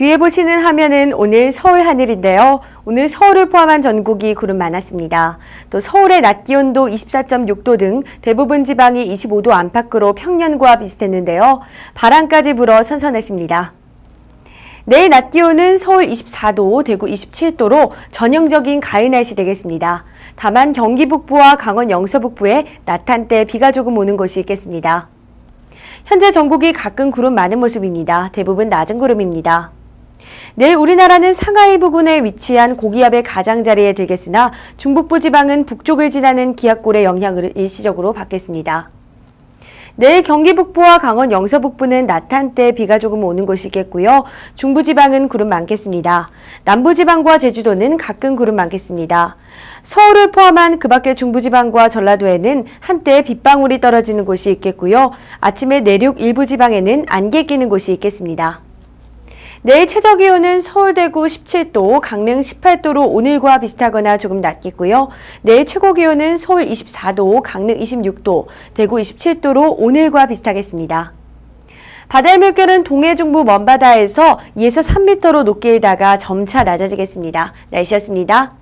뒤에 보시는 화면은 오늘 서울 하늘인데요. 오늘 서울을 포함한 전국이 구름 많았습니다. 또 서울의 낮 기온도 24.6도 등 대부분 지방이 25도 안팎으로 평년과 비슷했는데요. 바람까지 불어 선선했습니다. 내일 낮 기온은 서울 24도, 대구 27도로 전형적인 가을 날씨 되겠습니다. 다만 경기 북부와 강원 영서 북부에 낮 한때 비가 조금 오는 곳이 있겠습니다. 현재 전국이 가끔 구름 많은 모습입니다. 대부분 낮은 구름입니다. 내일 우리나라는 상하이 부근에 위치한 고기압의 가장자리에 들겠으나 중북부 지방은 북쪽을 지나는 기압골의 영향을 일시적으로 받겠습니다. 내일 경기 북부와 강원 영서 북부는 낮 한때 비가 조금 오는 곳이 있겠고요. 중부지방은 구름 많겠습니다. 남부지방과 제주도는 가끔 구름 많겠습니다. 서울을 포함한 그 밖의 중부지방과 전라도에는 한때 빗방울이 떨어지는 곳이 있겠고요. 아침에 내륙 일부 지방에는 안개 끼는 곳이 있겠습니다. 내일 최저 기온은 서울 대구 17도, 강릉 18도로 오늘과 비슷하거나 조금 낮겠고요. 내일 최고 기온은 서울 24도, 강릉 26도, 대구 27도로 오늘과 비슷하겠습니다. 바다의 물결은 동해 중부 먼바다에서 2에서 3m로 높게 일다가 점차 낮아지겠습니다. 날씨였습니다.